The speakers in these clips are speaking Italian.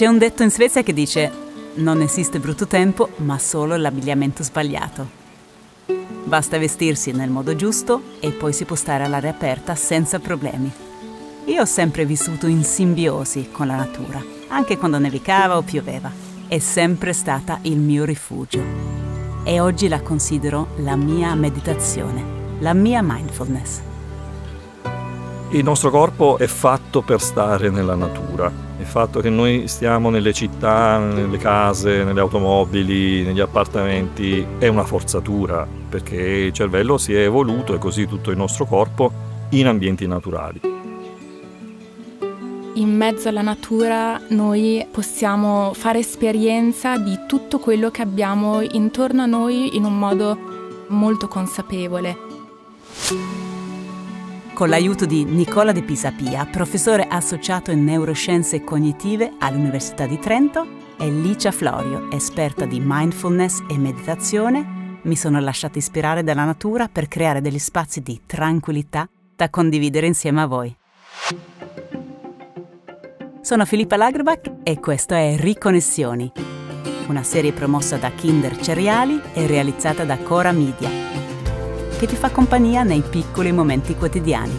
C'è un detto in Svezia che dice non esiste brutto tempo, ma solo l'abbigliamento sbagliato. Basta vestirsi nel modo giusto e poi si può stare all'aria aperta senza problemi. Io ho sempre vissuto in simbiosi con la natura, anche quando nevicava o pioveva. È sempre stata il mio rifugio. E oggi la considero la mia meditazione, la mia mindfulness. Il nostro corpo è fatto per stare nella natura. Il fatto che noi stiamo nelle città, nelle case, nelle automobili, negli appartamenti è una forzatura, perché il cervello si è evoluto e così tutto il nostro corpo in ambienti naturali. In mezzo alla natura noi possiamo fare esperienza di tutto quello che abbiamo intorno a noi in un modo molto consapevole. Con l'aiuto di Nicola De Pisapia, professore associato in neuroscienze cognitive all'Università di Trento, e Licia Florio, esperta di mindfulness e meditazione, mi sono lasciata ispirare dalla natura per creare degli spazi di tranquillità da condividere insieme a voi. Sono Filippa Lagerbach e questo è Riconnessioni, una serie promossa da Kinder Cereali e realizzata da Cora Media che ti fa compagnia nei piccoli momenti quotidiani,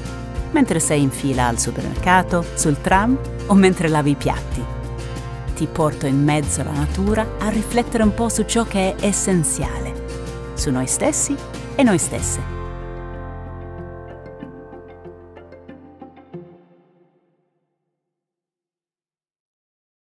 mentre sei in fila al supermercato, sul tram o mentre lavi i piatti. Ti porto in mezzo alla natura a riflettere un po' su ciò che è essenziale, su noi stessi e noi stesse.